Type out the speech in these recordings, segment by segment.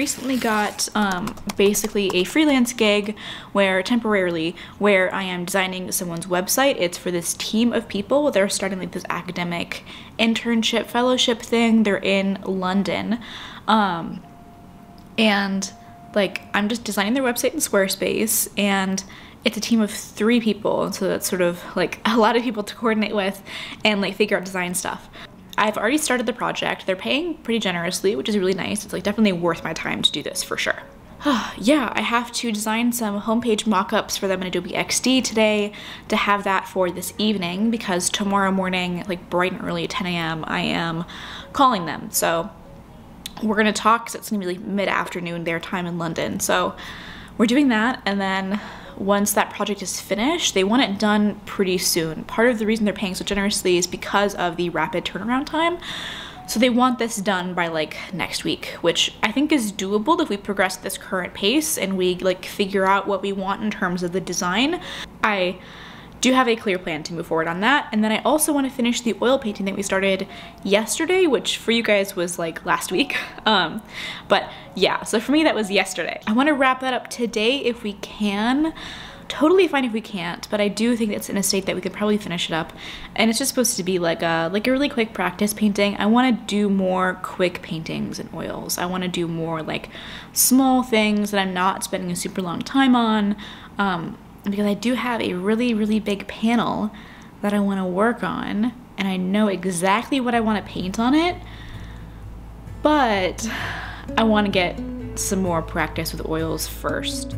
Recently got um, basically a freelance gig where temporarily where I am designing someone's website. It's for this team of people. They're starting like this academic internship fellowship thing. They're in London. Um, and like I'm just designing their website in Squarespace and it's a team of three people so that's sort of like a lot of people to coordinate with and like figure out design stuff I've already started the project. They're paying pretty generously, which is really nice. It's like definitely worth my time to do this for sure. yeah, I have to design some homepage mockups for them in Adobe XD today to have that for this evening because tomorrow morning, like bright and early 10 a.m., I am calling them. So we're gonna talk because it's gonna be like mid-afternoon their time in London. So we're doing that and then once that project is finished, they want it done pretty soon. Part of the reason they're paying so generously is because of the rapid turnaround time. So they want this done by like next week, which I think is doable if we progress this current pace and we like figure out what we want in terms of the design. I do have a clear plan to move forward on that. And then I also want to finish the oil painting that we started yesterday, which for you guys was like last week. Um, but yeah, so for me that was yesterday. I want to wrap that up today if we can. Totally fine if we can't, but I do think it's in a state that we could probably finish it up. And it's just supposed to be like a like a really quick practice painting. I want to do more quick paintings and oils. I want to do more like small things that I'm not spending a super long time on. Um, because I do have a really, really big panel that I want to work on and I know exactly what I want to paint on it, but I want to get some more practice with oils first.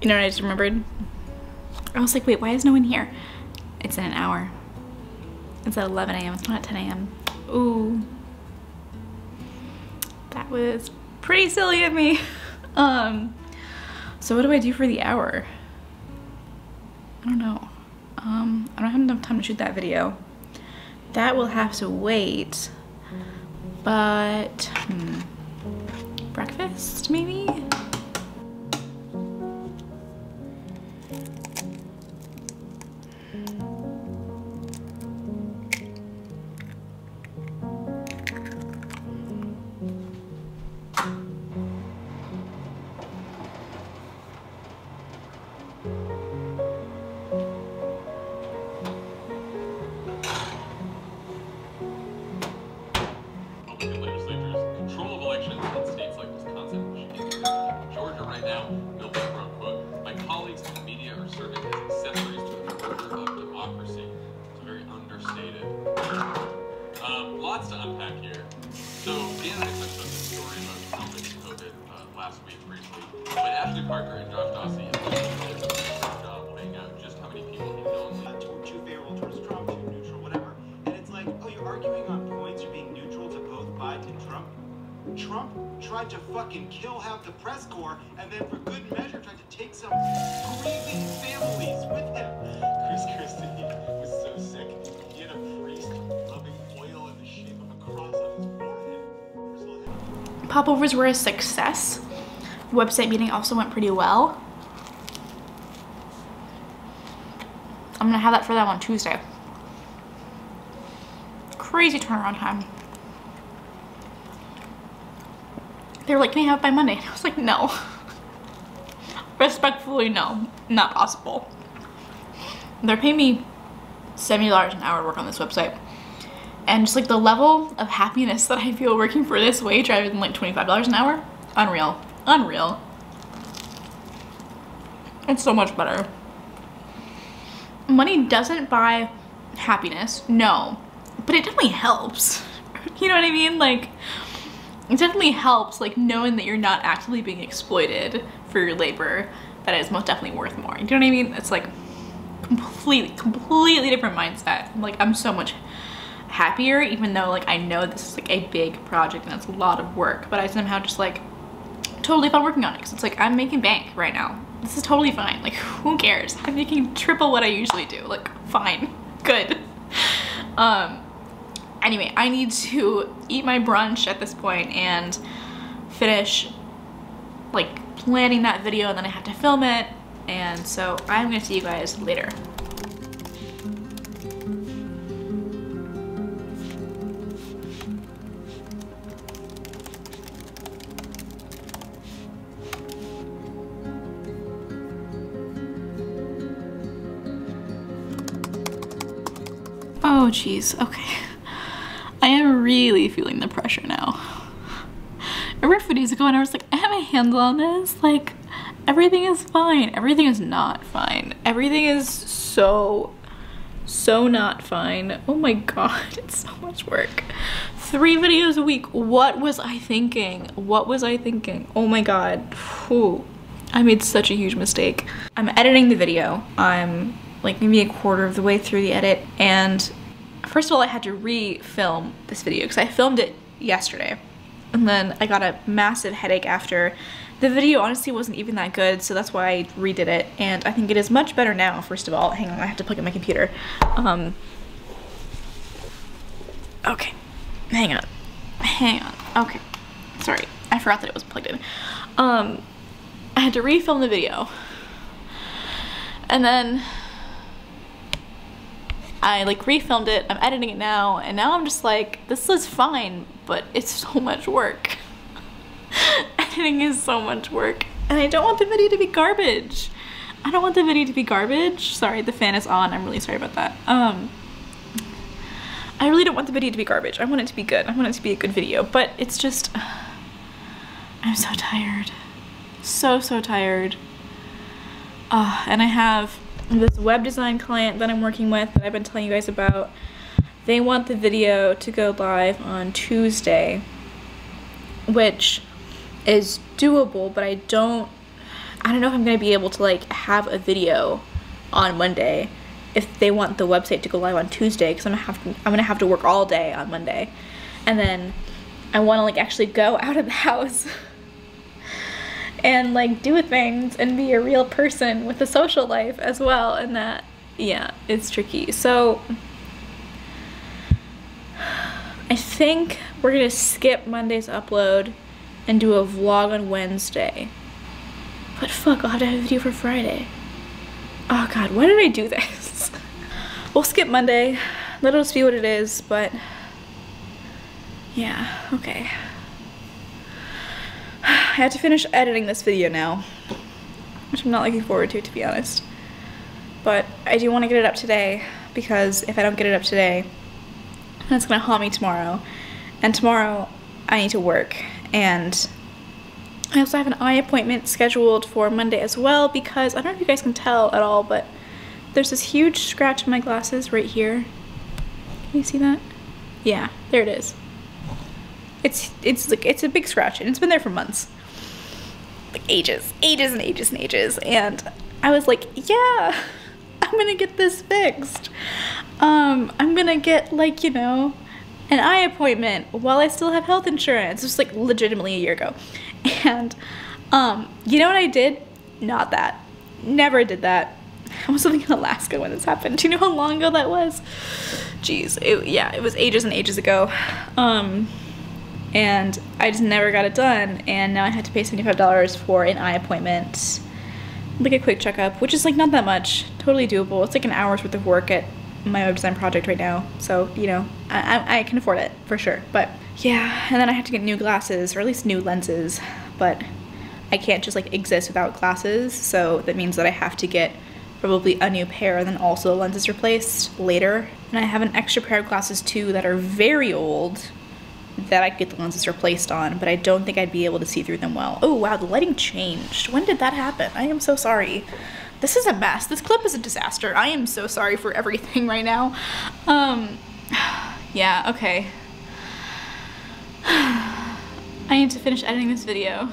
You know what I just remembered? I was like, wait, why is no one here? It's in an hour. It's at 11 a.m. It's not at 10 a.m. Ooh. That was pretty silly of me. um, so what do I do for the hour? I don't know. Um, I don't have enough time to shoot that video. That will have to wait. But, hmm, breakfast maybe? Tried to fucking kill half the press corps, and then for good measure tried to take some grieving families with him. Chris Christie was so sick. He had a priest rubbing oil in the shape of a cross on his forehead. Popovers were a success. Website meeting also went pretty well. I'm gonna have that for them on Tuesday. Crazy turnaround time. They were like, can you have it by Monday? And I was like, no. Respectfully, no. Not possible. They're paying me $70 an hour to work on this website. And just like the level of happiness that I feel working for this wage rather than like $25 an hour, unreal. Unreal. It's so much better. Money doesn't buy happiness, no, but it definitely helps. You know what I mean? Like, it definitely helps, like, knowing that you're not actively being exploited for your labor, that is most definitely worth more. You know what I mean? It's like completely, completely different mindset. Like, I'm so much happier, even though, like, I know this is like a big project and it's a lot of work, but I somehow just like totally fun working on it because it's like I'm making bank right now. This is totally fine. Like, who cares? I'm making triple what I usually do. Like, fine, good. Um, anyway, I need to eat my brunch at this point and finish like planning that video and then I have to film it. And so I'm gonna see you guys later. Oh jeez, okay. I really feeling the pressure now. A few days ago and I was like, I have a handle on this, like everything is fine. Everything is not fine. Everything is so, so not fine. Oh my god, it's so much work. Three videos a week. What was I thinking? What was I thinking? Oh my god. Whew. I made such a huge mistake. I'm editing the video. I'm like maybe a quarter of the way through the edit and first of all I had to re-film this video because I filmed it yesterday and then I got a massive headache after. The video honestly wasn't even that good so that's why I redid it and I think it is much better now first of all. Hang on I have to plug in my computer. Um, okay hang on hang on okay sorry I forgot that it was plugged in. Um, I had to refilm the video and then I like refilmed it, I'm editing it now, and now I'm just like, this is fine, but it's so much work. Editing is so much work. And I don't want the video to be garbage. I don't want the video to be garbage. Sorry, the fan is on. I'm really sorry about that. Um, I really don't want the video to be garbage. I want it to be good. I want it to be a good video, but it's just, I'm so tired. So, so tired. Uh, and I have this web design client that I'm working with that I've been telling you guys about. They want the video to go live on Tuesday, which is doable, but I don't I don't know if I'm going to be able to like have a video on Monday if they want the website to go live on Tuesday cuz I'm to have to I'm to have to work all day on Monday. And then I want to like actually go out of the house and like do things and be a real person with a social life as well and that yeah it's tricky. So I think we're gonna skip Monday's upload and do a vlog on Wednesday. But fuck I'll have to have a video for Friday. Oh god why did I do this? We'll skip Monday. Let us be what it is but yeah okay I have to finish editing this video now, which I'm not looking forward to, to be honest. But I do want to get it up today, because if I don't get it up today, that's going to haunt me tomorrow. And tomorrow, I need to work, and I also have an eye appointment scheduled for Monday as well, because I don't know if you guys can tell at all, but there's this huge scratch in my glasses right here. Can you see that? Yeah, there it is. It's it's like it's a big scratch and it's been there for months. Like ages, ages and ages and ages. And I was like, yeah, I'm gonna get this fixed. Um, I'm gonna get like, you know, an eye appointment while I still have health insurance. It was like legitimately a year ago. And um, you know what I did? Not that. Never did that. I was living in Alaska when this happened. Do you know how long ago that was? Jeez, it, yeah, it was ages and ages ago. Um, and I just never got it done. And now I had to pay $75 for an eye appointment, like a quick checkup, which is like not that much, totally doable. It's like an hour's worth of work at my web design project right now. So, you know, I, I, can afford it for sure. But yeah, and then I had to get new glasses, or at least new lenses. But I can't just like exist without glasses. So that means that I have to get probably a new pair and then also the lenses replaced later. And I have an extra pair of glasses too that are very old that I could get the lenses replaced on, but I don't think I'd be able to see through them well. Oh wow, the lighting changed. When did that happen? I am so sorry. This is a mess. This clip is a disaster. I am so sorry for everything right now. Um, yeah, okay. I need to finish editing this video.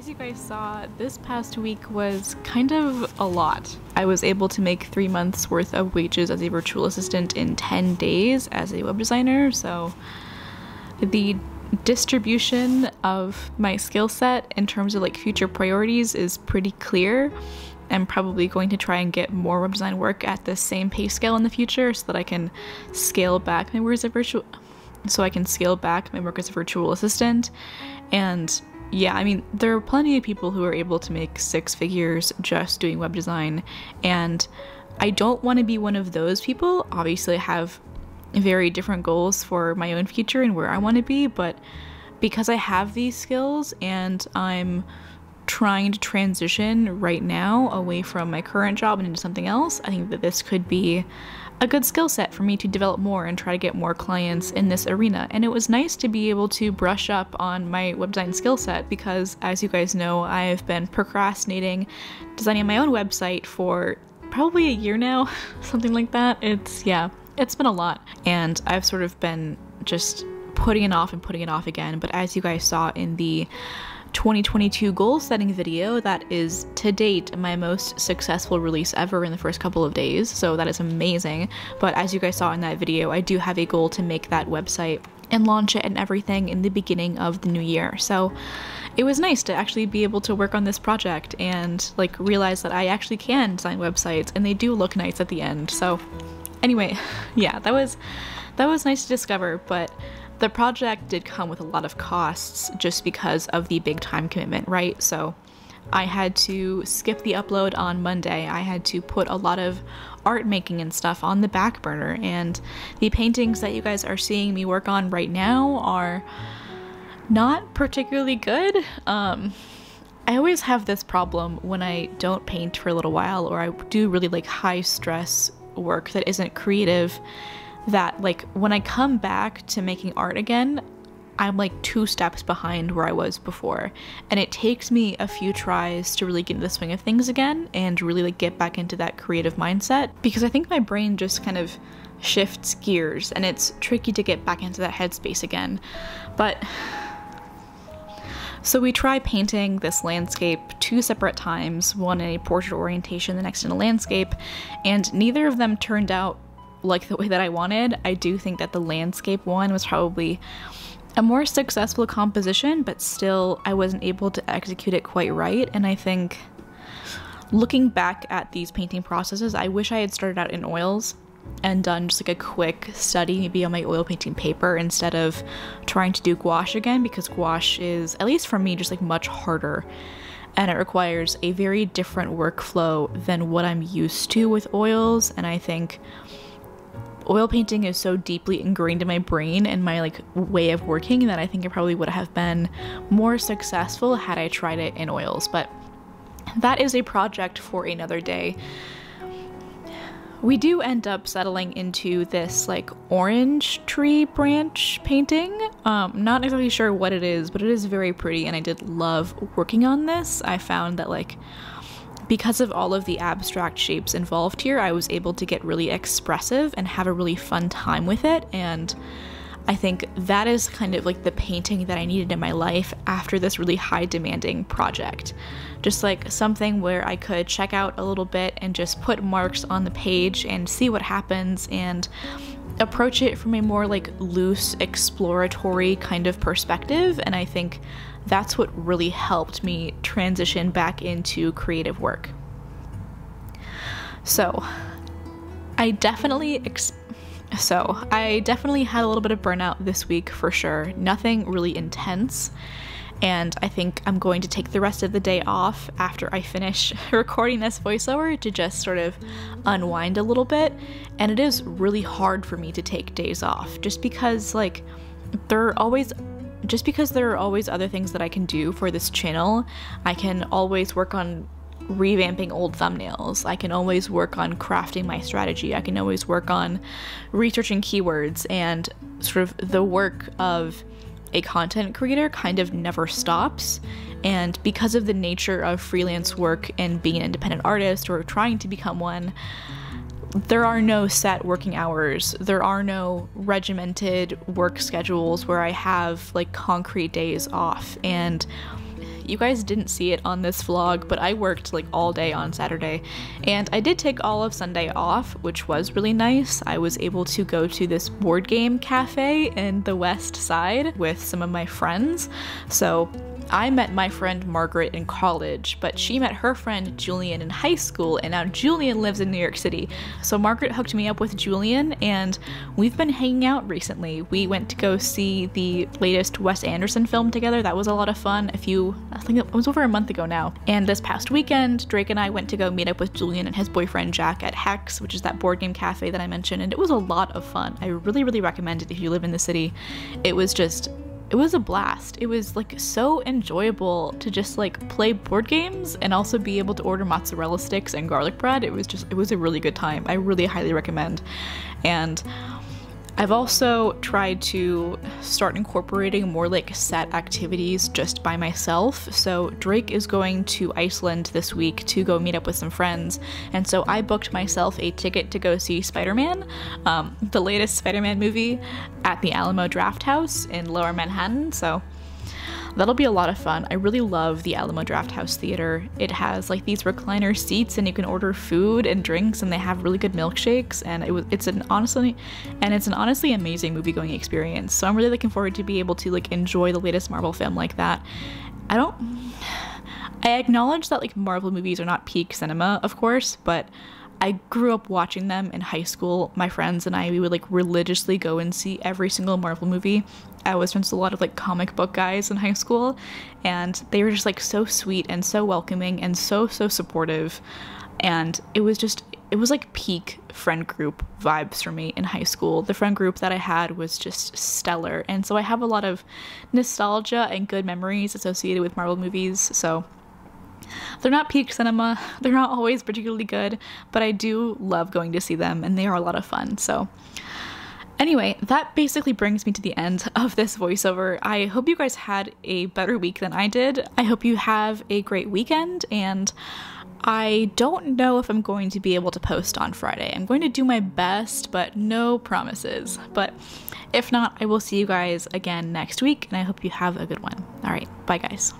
As you guys saw, this past week was kind of a lot. I was able to make three months worth of wages as a virtual assistant in 10 days as a web designer, so the distribution of my skill set in terms of like future priorities is pretty clear. I'm probably going to try and get more web design work at the same pay scale in the future so that I can scale back my work as a virtual so I can scale back my work as a virtual assistant and yeah, I mean, there are plenty of people who are able to make six figures just doing web design, and I don't want to be one of those people. Obviously, I have very different goals for my own future and where I want to be, but because I have these skills and I'm trying to transition right now away from my current job and into something else, I think that this could be a good skill set for me to develop more and try to get more clients in this arena. And it was nice to be able to brush up on my web design skill set because, as you guys know, I've been procrastinating designing my own website for probably a year now, something like that. It's, yeah, it's been a lot. And I've sort of been just putting it off and putting it off again. But as you guys saw in the 2022 goal setting video that is to date my most successful release ever in the first couple of days so that is amazing. But as you guys saw in that video I do have a goal to make that website and launch it and everything in the beginning of the new year. So it was nice to actually be able to work on this project and like realize that I actually can design websites and they do look nice at the end. So anyway yeah that was that was nice to discover but the project did come with a lot of costs just because of the big time commitment, right? So I had to skip the upload on Monday. I had to put a lot of art making and stuff on the back burner, and the paintings that you guys are seeing me work on right now are not particularly good. Um, I always have this problem when I don't paint for a little while or I do really like high stress work that isn't creative that like when I come back to making art again, I'm like two steps behind where I was before. And it takes me a few tries to really get into the swing of things again and really like get back into that creative mindset because I think my brain just kind of shifts gears and it's tricky to get back into that headspace again. But So we try painting this landscape two separate times, one in a portrait orientation, the next in a landscape, and neither of them turned out like the way that I wanted. I do think that the landscape one was probably a more successful composition, but still I wasn't able to execute it quite right, and I think looking back at these painting processes, I wish I had started out in oils and done just like a quick study maybe on my oil painting paper instead of trying to do gouache again because gouache is at least for me just like much harder and it requires a very different workflow than what I'm used to with oils and I think oil painting is so deeply ingrained in my brain and my like way of working that I think it probably would have been more successful had I tried it in oils but that is a project for another day we do end up settling into this like orange tree branch painting. Um, not exactly sure what it is, but it is very pretty and I did love working on this. I found that like because of all of the abstract shapes involved here, I was able to get really expressive and have a really fun time with it and I think that is kind of like the painting that I needed in my life after this really high demanding project. Just like something where I could check out a little bit and just put marks on the page and see what happens and approach it from a more like loose exploratory kind of perspective and I think that's what really helped me transition back into creative work. So, I definitely so, I definitely had a little bit of burnout this week for sure. Nothing really intense. And I think I'm going to take the rest of the day off after I finish recording this voiceover to just sort of unwind a little bit. And it is really hard for me to take days off just because, like, there are always just because there are always other things that I can do for this channel, I can always work on revamping old thumbnails. I can always work on crafting my strategy. I can always work on researching keywords and sort of the work of a content creator kind of never stops. And because of the nature of freelance work and being an independent artist or trying to become one, there are no set working hours. There are no regimented work schedules where I have like concrete days off. And you guys didn't see it on this vlog, but I worked like all day on Saturday, and I did take all of Sunday off, which was really nice. I was able to go to this board game cafe in the west side with some of my friends, so I met my friend Margaret in college, but she met her friend Julian in high school, and now Julian lives in New York City. So Margaret hooked me up with Julian, and we've been hanging out recently. We went to go see the latest Wes Anderson film together. That was a lot of fun. A few, I think it was over a month ago now. And this past weekend, Drake and I went to go meet up with Julian and his boyfriend Jack at Hex, which is that board game cafe that I mentioned, and it was a lot of fun. I really, really recommend it if you live in the city. It was just it was a blast. It was like so enjoyable to just like play board games and also be able to order mozzarella sticks and garlic bread. It was just, it was a really good time. I really highly recommend. And I've also tried to start incorporating more like set activities just by myself. So Drake is going to Iceland this week to go meet up with some friends, and so I booked myself a ticket to go see Spider-Man, um, the latest Spider-Man movie, at the Alamo Drafthouse in Lower Manhattan. So That'll be a lot of fun. I really love the Alamo Drafthouse Theater. It has like these recliner seats and you can order food and drinks and they have really good milkshakes and it was it's an honestly and it's an honestly amazing movie going experience. So I'm really looking forward to be able to like enjoy the latest Marvel film like that. I don't I acknowledge that like Marvel movies are not peak cinema, of course, but I grew up watching them in high school. My friends and I, we would like religiously go and see every single Marvel movie. I was friends with a lot of like comic book guys in high school, and they were just like so sweet and so welcoming and so, so supportive. And it was just, it was like peak friend group vibes for me in high school. The friend group that I had was just stellar. And so I have a lot of nostalgia and good memories associated with Marvel movies. So they're not peak cinema, they're not always particularly good, but I do love going to see them and they are a lot of fun. So, Anyway, that basically brings me to the end of this voiceover. I hope you guys had a better week than I did. I hope you have a great weekend, and I don't know if I'm going to be able to post on Friday. I'm going to do my best, but no promises. But if not, I will see you guys again next week, and I hope you have a good one. All right, bye, guys.